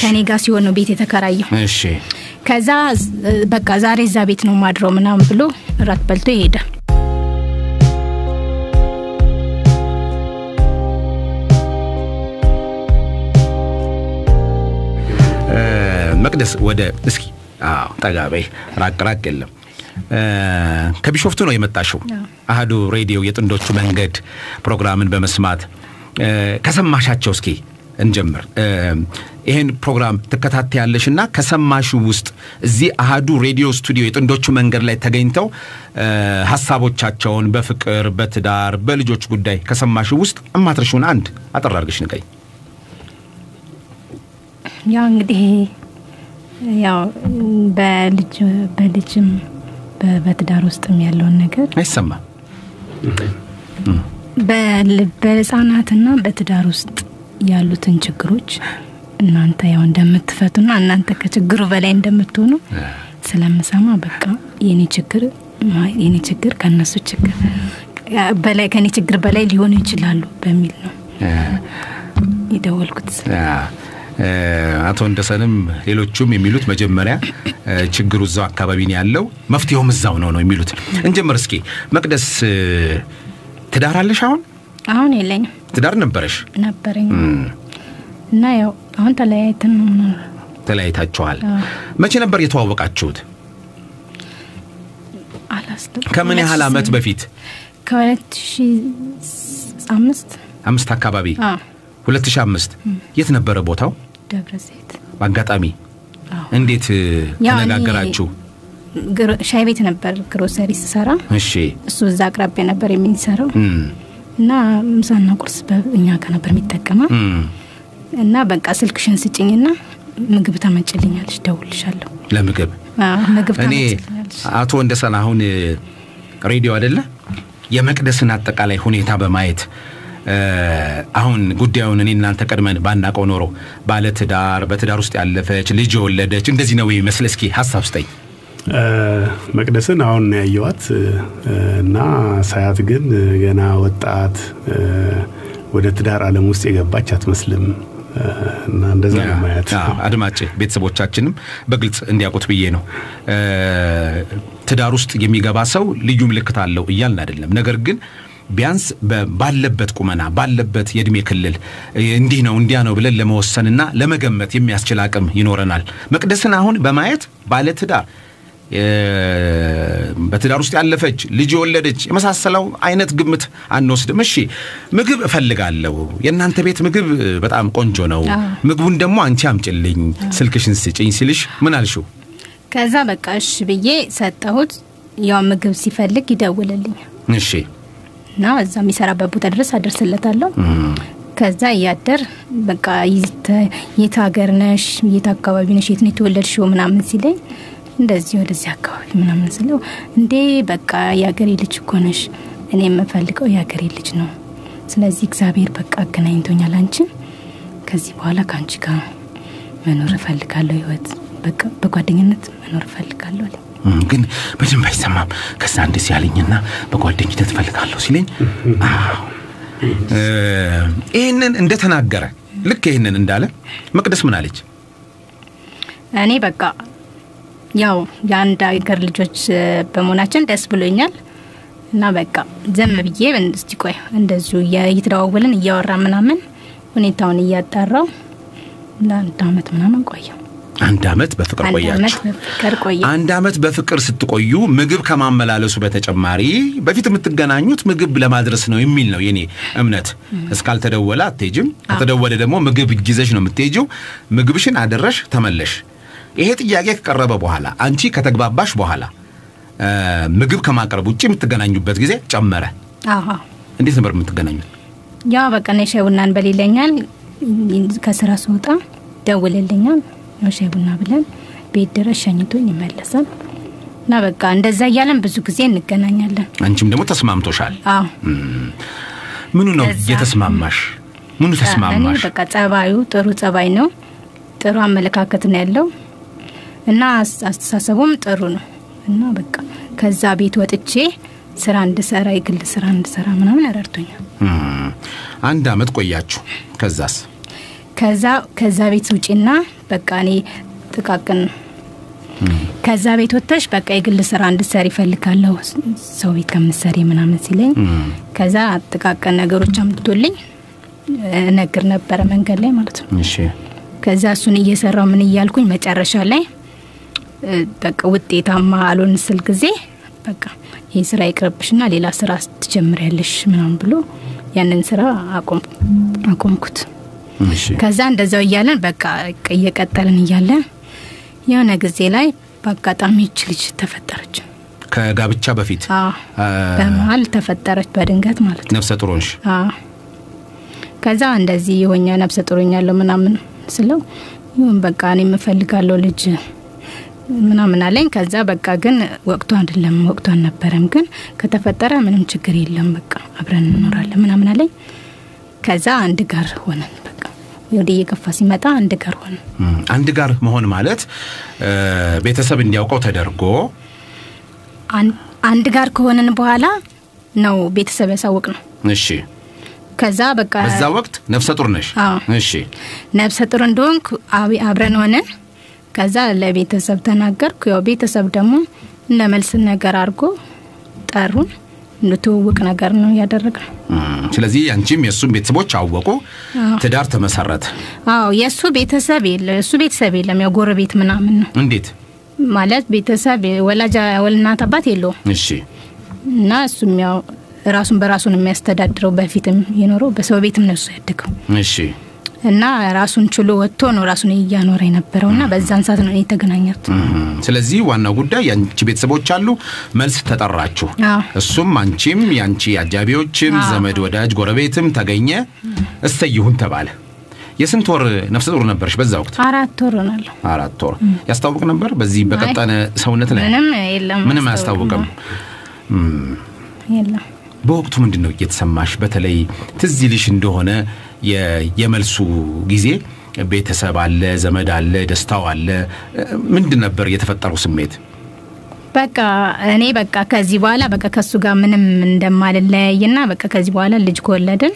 ከኔ ጋር ሲሆን ነው ቤት የተከራየው። እሺ። ከዛ በቃ ዛሬ እዛ ቤት ነው ማድረው ምናምን ብሎ እራት በልቶ ይሄዳል። መቅደስ ወደ እስኪ ጠጋ በይ። ራቅ ራቅ የለም። ከቢሾፍቱ ነው የመጣሽው? አህዱ ሬዲዮ የጥንዶቹ መንገድ ፕሮግራምን በመስማት ከሰማሻቸው እስኪ እንጀምር። ይህን ፕሮግራም ትከታተያለሽ እና ከሰማሹ ውስጥ እዚህ አህዱ ሬዲዮ ስቱዲዮ የጥንዶቹ መንገድ ላይ ተገኝተው ሀሳቦቻቸውን በፍቅር በትዳር በልጆች ጉዳይ ከሰማሹ ውስጥ እማትረሹን አንድ አጠር አድርገሽ ንገኝ ያው እንግዲህ ያው በልጅ በልጅም በትዳር ውስጥም ያለውን ነገር አይሰማም። በህፃናትና በትዳር ውስጥ ያሉትን ችግሮች እናንተ ያው እንደምትፈቱና እናንተ ከችግሩ በላይ እንደምትሆኑ ስለምሰማ በቃ የኔ ችግር የኔ ችግር ከእነሱ ችግር በላይ ከኔ ችግር በላይ ሊሆኑ ይችላሉ በሚል ነው የደወልኩት። አቶ እንደሰንም ሌሎቹም የሚሉት መጀመሪያ ችግሩ እዛው አካባቢ ነው ያለው፣ መፍትሄውም እዛው ነው ነው የሚሉት። እንጀምር እስኪ መቅደስ፣ ትዳር አለሽ? አሁን አሁን የለኝም። ትዳር ነበረሽ? ነበረኝ። እና ያው አሁን ተለያይተን ነው ተለያይታችኋል። መቼ ነበር የተዋወቃችሁት? ከምን ያህል ዓመት በፊት? ከሁለት ሺ አምስት። አምስት አካባቢ? አዎ። 2005 የት ነበረ ቦታው? ደብረ ዘይት። በአጋጣሚ እንዴት ተነጋገራችሁ? ሻይ ቤት ነበር ግሮሰሪ ስሰራ። እሺ። እሱ እዛ አቅራቢያ ነበር የሚሰራው እና ምሳና ቁርስ በእኛ ጋር ነበር የሚጠቀመው። እና በቃ ስልክሽን ስጭኝና ምግብ ታመጭልኛለች ደውልሻለሁ ለምግብ? አዎ፣ ምግብ እኔ አቶ ወንደሰን አሁን ሬዲዮ አይደለ? የመቅደስን አጠቃላይ ሁኔታ በማየት አሁን ጉዳዩን እኔ እናንተ ቀድመን ባናቀው ኖሮ ባለ ትዳር በትዳር ውስጥ ያለፈች ልጅ የወለደች እንደዚህ ነው ይመስል እስኪ ሀሳብ ስጠኝ። መቅደስን አሁን ነው ያየዋት እና ሳያት ግን ገና ወጣት ወደ ትዳር ዓለም ውስጥ የገባች አትመስልም እና እንደዛ ነው ማየት። አድማጭ ቤተሰቦቻችንም በግልጽ እንዲያውቁት ብዬ ነው። ትዳር ውስጥ የሚገባ ሰው ልዩ ምልክት አለው እያልን አይደለም። ነገር ግን ቢያንስ ባለበት ቁመና ባለበት የእድሜ ክልል እንዲህ ነው እንዲያ ነው ብለን ለመወሰንና ለመገመት የሚያስችል አቅም ይኖረናል። መቅደስን አሁን በማየት ባለ ትዳር እ፣ በትዳር ውስጥ ያለፈች ልጅ የወለደች የመሳሰለው አይነት ግምት አንወስድም። እሺ ምግብ እፈልጋለሁ፣ የእናንተ ቤት ምግብ በጣም ቆንጆ ነው፣ ምግቡን ደግሞ አንቺ አምጭልኝ፣ ስልክሽን ስጭኝ ሲልሽ ምን አልሽው? ከዛ በቃ እሺ ብዬ ሰጠሁት። ያው ምግብ ሲፈልግ ይደውልልኛል እሺ። እና እዛ የሚሰራበት ቦታ ድረስ አደርስለታለሁ። ከዛ እያደር በቃ የት ሀገር ነሽ? የት አካባቢ ነሽ? የት ነው የተወለድሽው? ምናምን ሲለኝ እንደዚህ ወደዚህ አካባቢ ምናምን ስለው እንዴ በቃ የሀገሬ ልጅ እኮ ነሽ እኔ የምፈልገው የሀገሬ ልጅ ነው ስለዚህ እግዚአብሔር በቃ አገናኝቶኛል አንቺን ከዚህ በኋላ ከአንቺ ጋር መኖር እፈልጋለሁ ህይወት በቃ በጓደኝነት መኖር እፈልጋለሁ አለኝ ግን በደንብ አይሰማም። ከዛ እንደዚህ ያለኝና በጓደኝነት እፈልጋለሁ ሲለኝ ይህንን እንደተናገረ ልክ ይህንን እንዳለ መቅደስ ምን አለች? እኔ በቃ ያው የአንድ ሀገር ልጆች በመሆናችን ደስ ብሎኛል እና በቃ ዘም ብዬ እስቲ ቆይ እንደዚሁ እየተደዋወልን እያወራ ምናምን ሁኔታውን እያጣራው ለአንድ አመት ምናምን ቆየው። አንድ አመት በፍቅር ቆያችሁ። አንድ አመት በፍቅር ስትቆዩ ምግብ ከማመላለሱ በተጨማሪ በፊት የምትገናኙት ምግብ ለማድረስ ነው የሚል ነው የኔ እምነት። እስካልተደወለ አትሄጅም፣ ከተደወለ ደግሞ ምግብ ጊዜሽ ነው የምትሄጂው። ምግብሽን አደረሽ ተመለሽ። ይሄ ጥያቄ ከቀረበ በኋላ አንቺ ከተግባባሽ በኋላ ምግብ ከማቅረብ ውጭ የምትገናኙበት ጊዜ ጨመረ። አዎ እንዴት ነበር የምትገናኙት? ያው በቃ ሻይ ቡና እንበል ከስራ ስወጣ ደውልልኛል። ሻይ ቡና ብለን ቤት ድረስ ሸኝቶኝ ይመለሳል እና በቃ እንደዛ እያለን ብዙ ጊዜ እንገናኛለን። አንቺም ደግሞ ተስማምቶሻል። አዎ ምኑ ነው የተስማማሽ? ምኑ ተስማማሽ? በቃ ጸባዩ ጥሩ ጸባይ ነው። ጥሩ አመለካከት ነው ያለው እና አስ- አስተሳሰቡም ጥሩ ነው እና በቃ ከዛ ቤት ወጥቼ ስራ እንድሰራ የግል ስራ እንድሰራ ምናምን ረድቶኛል። አንድ አመት ቆያችሁ። ከዛስ? ከዛ ከዛ ቤት ውጪና በቃ እኔ ጥቃቅን ከዛ ቤት ወጥተሽ በቃ የግል ስራ እንድትሰሪ ይፈልጋለሁ ሰው ቤት ከምትሰሪ ምናምን ሲለኝ ከዛ ጥቃቅን ነገሮች አምጥቶልኝ እነግር ነበረ መንገድ ላይ ማለት ነው። ከዛ እሱን እየሰራው ምን እያልኩኝ መጨረሻ ላይ በቃ ውጤታማ አልሆን ስል ጊዜ በቃ ይህ ስራ ይቅርብሽና ሌላ ስራ ትጀምሪያለሽ ምናምን ብሎ ያንን ስራ አቆም አቆምኩት። ከዛ እንደዛው እያለን በቃ እየቀጠልን እያለን የሆነ ጊዜ ላይ በአጋጣሚ ይች ልጅ ተፈጠረች። ከጋብቻ በፊት በመሀል ተፈጠረች በድንገት ማለት ነው። ነፍሰ ጡር ሆንሽ። ከዛ እንደዚህ የሆኛ ነፍሰ ጡሮኛለሁ ምናምን ስለው ይሁን በቃ እኔ የምፈልጋለሁ ልጅ ምናምን አለኝ። ከዛ በቃ ግን ወቅቱ አይደለም ወቅቱ አልነበረም፣ ግን ከተፈጠረ ምንም ችግር የለም በቃ አብረን እንኖራለን ምናምን አለኝ። ከዛ አንድ ጋር ሆነን በቃ ወደ እየገፋ ሲመጣ አንድ ጋር ሆነን አንድ ጋር መሆን ማለት ቤተሰብ እንዲያውቀው ተደርጎ አን- አንድ ጋር ከሆነን በኋላ ነው ቤተሰብ ያሳወቅ ነው። እሺ ከዛ በቃ በዛ ወቅት ነፍሰ ጡር ነሽ። እሺ ነፍሰ ጡር እንደሆንኩ አብ- አብረን ሆነን ከዛ ለቤተሰብ ተናገርኩ። ያው ቤተሰብ ደግሞ እንደ መልስ ነገር አድርጎ ጠሩን። እንድትውውቅ ነገር ነው ያደረግነው። ስለዚህ አንቺም የእሱም ቤተሰቦች አወቁ፣ ትዳር ተመሰረተ። አዎ የእሱ ቤተሰብ የለ እሱ ቤተሰብ የለም። ያው ጎረቤት ምናምን ነው እንዴት? ማለት ቤተሰብ ወላጅ ወልናት አባት የለውም እሺ እና እሱም ያው ራሱን በራሱን የሚያስተዳድረው በፊትም የኖረው በሰው ቤትም ነው እሱ ያደገው እሺ እና ራሱን ችሎ ወጥቶ ነው ራሱን እያኖረ የነበረው እና በዛን ሰዓት ነው የተገናኘት። እም፣ ስለዚህ ዋናው ጉዳይ የአንቺ ቤተሰቦች አሉ፣ መልስ ተጠራችሁ። እሱም አንቺም የአንቺ አጃቢዎችም ዘመድ ወዳጅ ጎረቤትም ተገኘ። እሰይ ይሁን ተባለ። የስንት ወር ነፍሰ ጡር ነበርሽ በዛ ወቅት? አራት ወር ሆናለሁ። አራት ወር ያስታውቅ ነበር። በዚህ በቀጠነ ሰውነት ላይ ምንም የለም ምንም አያስታውቅም። የለም በወቅቱ ምንድን ነው እየተሰማሽ? በተለይ ትዝ ይልሽ እንደሆነ የመልሱ ጊዜ ቤተሰብ አለ፣ ዘመድ አለ፣ ደስታው አለ። ምንድን ነበር የተፈጠረው ስሜት? በቃ እኔ በቃ ከዚህ በኋላ በቃ ከሱ ጋር ምንም እንደማልለያይና በቃ ከዚህ በኋላ ልጅ ከወለድን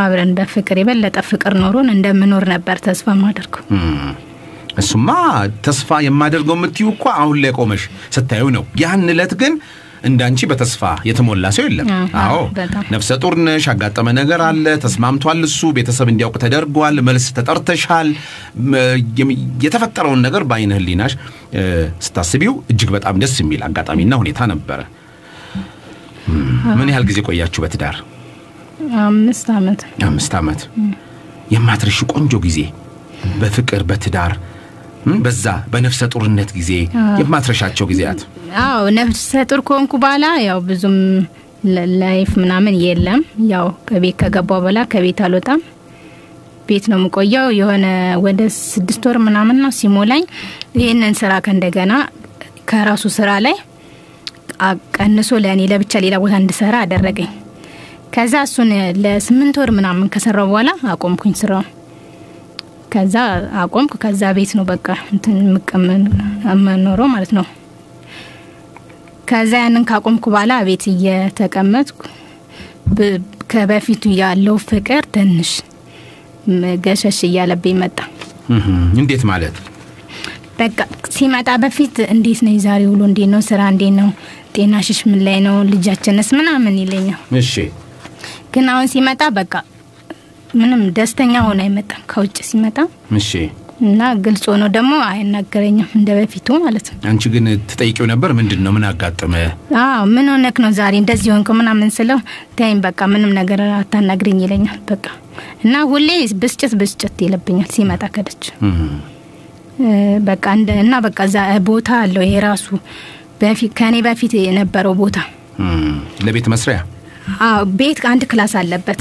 አብረን በፍቅር የበለጠ ፍቅር ኖሮን እንደምኖር ነበር ተስፋ ማደርገው። እሱማ ተስፋ የማደርገው የምትዩ እኮ አሁን ላይ ቆመሽ ስታዩ ነው። ያን ዕለት ግን እንዳንቺ በተስፋ የተሞላ ሰው የለም። አዎ፣ ነፍሰ ጡር ነሽ፣ ያጋጠመ ነገር አለ፣ ተስማምቷል። እሱ ቤተሰብ እንዲያውቅ ተደርጓል፣ መልስ ተጠርተሻል። የተፈጠረውን ነገር በአይነ ህሊናሽ ስታስቢው እጅግ በጣም ደስ የሚል አጋጣሚና ሁኔታ ነበረ። ምን ያህል ጊዜ ቆያችሁ በትዳር? አምስት አመት አምስት ዓመት የማትረሺ ቆንጆ ጊዜ በፍቅር በትዳር በዛ በነፍሰ ጡርነት ጊዜ የማትረሻቸው ጊዜያት አዎ ነፍሰ ጡር ከሆንኩ በኋላ ያው ብዙም life ምናምን የለም። ያው ከቤት ከገባው በኋላ ከቤት አልወጣም። ቤት ነው የምቆየው። የሆነ ወደ ስድስት ወር ምናምን ነው ሲሞላኝ ይህንን ስራ ከእንደገና ከራሱ ስራ ላይ ቀንሶ ለእኔ ለብቻ ሌላ ቦታ እንድሰራ አደረገኝ። ከዛ እሱን ለስምንት ወር ምናምን ከሰራው በኋላ አቆምኩኝ ስራውን። ከዛ አቆምኩ። ከዛ ቤት ነው በቃ እንትን የምኖረው ማለት ነው። ከዛ ያንን ካቆምኩ በኋላ ቤት እየተቀመጥኩ ከበፊቱ ያለው ፍቅር ትንሽ ገሸሽ እያለብኝ መጣ። እንዴት ማለት በቃ ሲመጣ በፊት እንዴት ነው የዛሬ ውሎ፣ እንዴት ነው ስራ፣ እንዴት ነው ጤናሽሽ፣ ምን ላይ ነው ልጃችንስ ምናምን ይለኛል። እሺ ግን አሁን ሲመጣ በቃ ምንም ደስተኛ ሆነ አይመጣም ከውጭ ሲመጣ። እሺ። እና ግልጽ ሆኖ ደግሞ አይናገረኝም እንደ በፊቱ ማለት ነው። አንቺ ግን ትጠይቂው ነበር ምንድን ነው ምን አጋጠመ? አዎ ምን ሆነክ ነው ዛሬ እንደዚህ ሆንክ ምናምን ስለው ተይኝ በቃ ምንም ነገር አታናግርኝ ይለኛል። በቃ። እና ሁሌ ብስጭት ብስጭት ይልብኛል ሲመጣ ከደች በቃ እና በቃ ቦታ አለው የራሱ በፊት ከኔ በፊት የነበረው ቦታ። ለቤት መስሪያ ቤት አንድ class አለበት።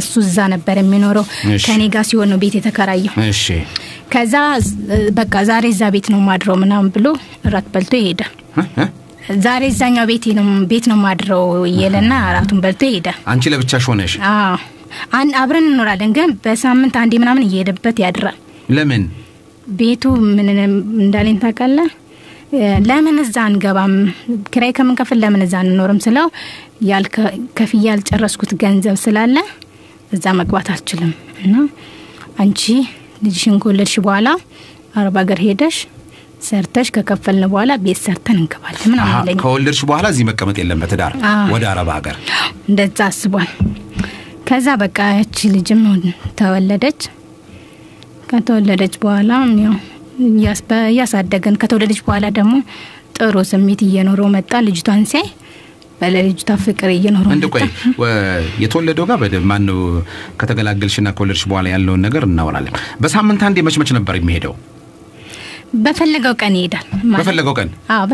እሱ እዛ ነበር የሚኖረው። ከኔ ጋር ሲሆን ነው ቤት የተከራየው። እሺ ከዛ በቃ ዛሬ እዛ ቤት ነው ማድረው ምናምን ብሎ እራት በልቶ? እ? ዛሬ እዛኛው ቤት ነው ቤት ነው ማድረው እየለና እራቱን በልቶ ይሄዳል። አንቺ ለብቻሽ ሆነሽ አብረን እንኖራለን፣ ግን በሳምንት አንዴ ምናምን እየሄደበት ያድራል። ለምን ቤቱ ምን እንዳለኝ ታውቃለህ? ለምን እዛ አንገባም? ኪራይ ከምንከፍል ለምን እዛ አንኖርም ስለው ከፍዬ ያልጨረስኩት ገንዘብ ስላለ እዛ መግባት አልችልም እና አንቺ ልጅሽን ከወለድሽ በኋላ አረብ ሀገር ሄደሽ ሰርተሽ ከከፈልን በኋላ ቤት ሰርተን እንገባለን ምናምን አለኝ። ከወለድሽ በኋላ እዚህ መቀመጥ የለም በትዳር ወደ አረብ ሀገር እንደዛ አስቧል። ከዛ በቃ ያቺ ልጅም ተወለደች። ከተወለደች በኋላ ያው እያሳደገን ከተወለደች በኋላ ደግሞ ጥሩ ስሜት እየኖረው መጣ። ልጅቷን ሲያይ በለልጅቷ ፍቅር እየኖረው እንድ ቆይ የተወለደው ጋር በደንብ ማነው ከተገላገልሽና ከወለድሽ በኋላ ያለውን ነገር እናወራለን። በሳምንት አንዴ መች መች ነበር የሚሄደው? በፈለገው ቀን ይሄዳል። በፈለገው ቀን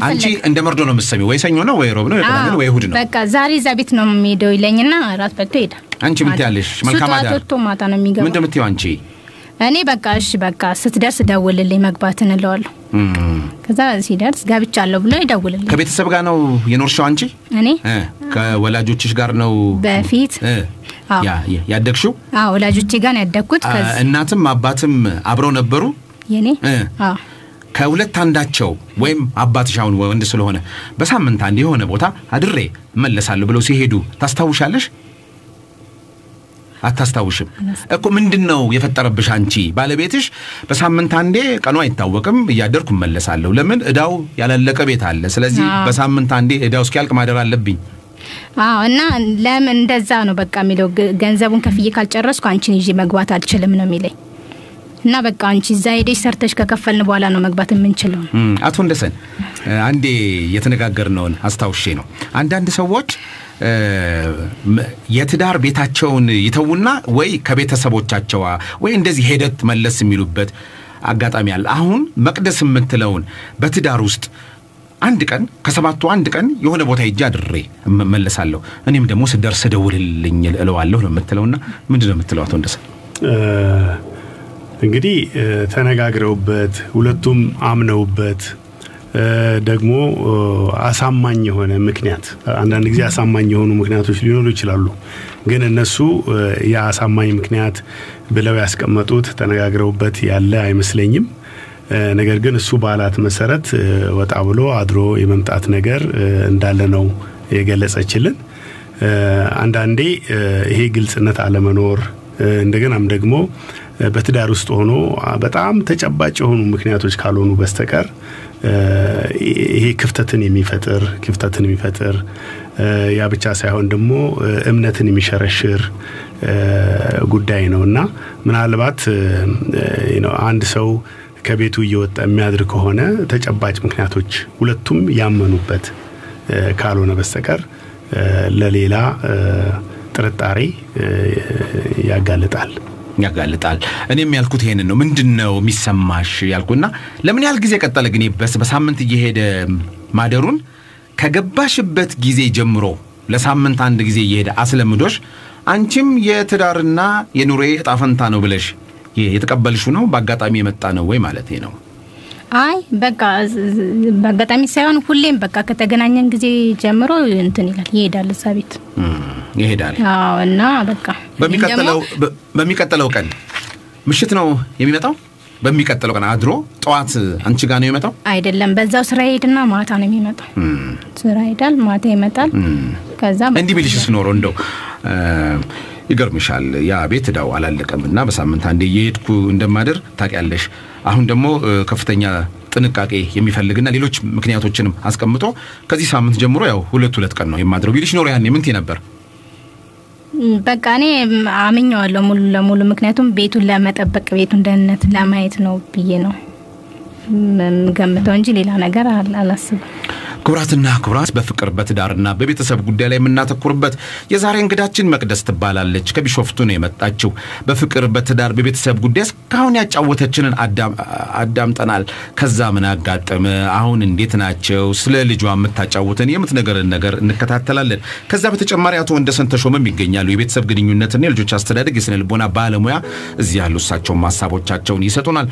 አንቺ እንደ መርዶ ነው የምትሰሚው። ወይ ሰኞ ነው ወይ ሮብ ነው ወይ ቅዳሜ ነው ወይ እሁድ ነው። በቃ ዛሬ እዛ ቤት ነው የሚሄደው ይለኝና እራት በልቶ ይሄዳል። አንቺ ምን ትያለሽ? መልካም አዳር። ማታ ነው የሚገባው። ምንድን የምትይው አንቺ? እኔ በቃ እሺ በቃ ስትደርስ ደውልልኝ መግባትን እለዋለሁ። እም፣ ከዛ ሲደርስ ገብቻለሁ ብሎ ይደውልልኝ። ከቤተሰብ ጋር ነው የኖርሽው አንቺ? እኔ ከወላጆችሽ ጋር ነው በፊት ያደግሽው? አዎ ወላጆቼ ጋር ነው ያደግኩት። እናትም አባትም አብረው ነበሩ? የኔ ከሁለት አንዳቸው ወይም አባትሽ አሁን ወንድ ስለሆነ በሳምንት አንድ የሆነ ቦታ አድሬ እመለሳለሁ ብለው ሲሄዱ ታስታውሻለሽ? አታስታውሽም እኮ ምንድን ነው የፈጠረብሽ? አንቺ ባለቤትሽ በሳምንት አንዴ ቀኑ አይታወቅም እያደርኩ እመለሳለሁ። ለምን እዳው ያላለቀ ቤት አለ። ስለዚህ በሳምንት አንዴ እዳው እስኪያልቅ ማደር አለብኝ። አዎ እና ለምን እንደዛ ነው በቃ የሚለው ገንዘቡን ከፍዬ ካልጨረስኩ አንቺን ይዤ መግባት አልችልም ነው የሚለኝ እና በቃ አንቺ እዛ ሄደሽ ሰርተሽ ከከፈልን በኋላ ነው መግባት የምንችለው አቶ እንደሰን አንዴ የተነጋገርነውን አስታውሼ ነው። አንዳንድ ሰዎች የትዳር ቤታቸውን ይተዉና ወይ ከቤተሰቦቻቸው ወይ እንደዚህ ሄደት መለስ የሚሉበት አጋጣሚ አለ። አሁን መቅደስ የምትለውን በትዳር ውስጥ አንድ ቀን ከሰባቱ አንድ ቀን የሆነ ቦታ ሄጄ አድሬ እመለሳለሁ እኔም ደግሞ ስደርስ ደውልልኝ እለዋለሁ ነው የምትለውና ምንድን ነው የምትለው አቶ እንደሰን? እንግዲህ ተነጋግረውበት ሁለቱም አምነውበት ደግሞ አሳማኝ የሆነ ምክንያት አንዳንድ ጊዜ አሳማኝ የሆኑ ምክንያቶች ሊኖሩ ይችላሉ። ግን እነሱ እ፣ የአሳማኝ ምክንያት ብለው ያስቀመጡት ተነጋግረውበት ያለ አይመስለኝም። ነገር ግን እሱ ባላት መሰረት ወጣ ብሎ አድሮ የመምጣት ነገር እንዳለ ነው የገለጸችልን። አንዳንዴ ይሄ ግልጽነት አለመኖር እንደገናም ደግሞ በትዳር ውስጥ ሆኖ በጣም ተጨባጭ የሆኑ ምክንያቶች ካልሆኑ በስተቀር ይሄ ክፍተትን የሚፈጥር ክፍተትን የሚፈጥር ያ ብቻ ሳይሆን ደግሞ እምነትን የሚሸረሽር ጉዳይ ነው እና ምናልባት አንድ ሰው ከቤቱ እየወጣ የሚያድር ከሆነ ተጨባጭ ምክንያቶች ሁለቱም ያመኑበት ካልሆነ በስተቀር ለሌላ ጥርጣሬ ያጋልጣል። ያጋልጣል። እኔም ያልኩት ይሄንን ነው። ምንድን ነው የሚሰማሽ ያልኩና ለምን ያህል ጊዜ ቀጠለ ግን በሳምንት እየሄደ ማደሩን ከገባሽበት ጊዜ ጀምሮ ለሳምንት አንድ ጊዜ እየሄደ አስለምዶሽ አንቺም የትዳርና የኑሬ እጣ ፈንታ ነው ብለሽ የ- የተቀበልሽው ነው በአጋጣሚ የመጣ ነው ወይ ማለት ነው? አይ በቃ በአጋጣሚ ሳይሆን ሁሌም በቃ ከተገናኘን ጊዜ ጀምሮ እንትን ይላል ይሄዳል እዛ ቤት ይሄዳል። አዎ እና በቃ በሚቀጥለው ቀን ምሽት ነው የሚመጣው። በሚቀጥለው ቀን አድሮ ጠዋት አንቺ ጋር ነው የሚመጣው። አይደለም በዛው ስራ ይሄድና ማታ ነው የሚመጣው ስራ ይሄዳል ማታ ይመጣል ከዛ እንዲህ ቢልሽስ ኖሮ እንደው ይገርምሻል ያ ቤት እዳው አላለቀም እና በሳምንት አንዴ የሄድኩ እንደማደር ታውቂያለሽ። አሁን ደግሞ ከፍተኛ ጥንቃቄ የሚፈልግና ሌሎች ምክንያቶችንም አስቀምጦ ከዚህ ሳምንት ጀምሮ ያው ሁለት ሁለት ቀን ነው የማድረው ቢልሽ ኖሮ ያኔ ምን ትይ ነበር? በቃ እኔ አምኘዋለሁ ሙሉ ለሙሉ ምክንያቱም ቤቱን ለመጠበቅ ቤቱን ደህንነት ለማየት ነው ብዬ ነው ገምተው እንጂ ሌላ ነገር አላስብም ክቡራትና ክቡራት በፍቅር በትዳርና በቤተሰብ ጉዳይ ላይ የምናተኩርበት የዛሬ እንግዳችን መቅደስ ትባላለች። ከቢሾፍቱ ነው የመጣችው። በፍቅር በትዳር በቤተሰብ ጉዳይ እስካሁን ያጫወተችንን አዳም- አዳምጠናል። ከዛ ምን አጋጠመ፣ አሁን እንዴት ናቸው፣ ስለ ልጇ የምታጫውተን የምትነገርን ነገር እንከታተላለን። ከዛ በተጨማሪ አቶ ወንደሰን ተሾመም ይገኛሉ። የቤተሰብ ግንኙነትና የልጆች አስተዳደግ የስነ ልቦና ባለሙያ እዚህ ያሉ እሳቸውም ሀሳቦቻቸውን ይሰጡናል።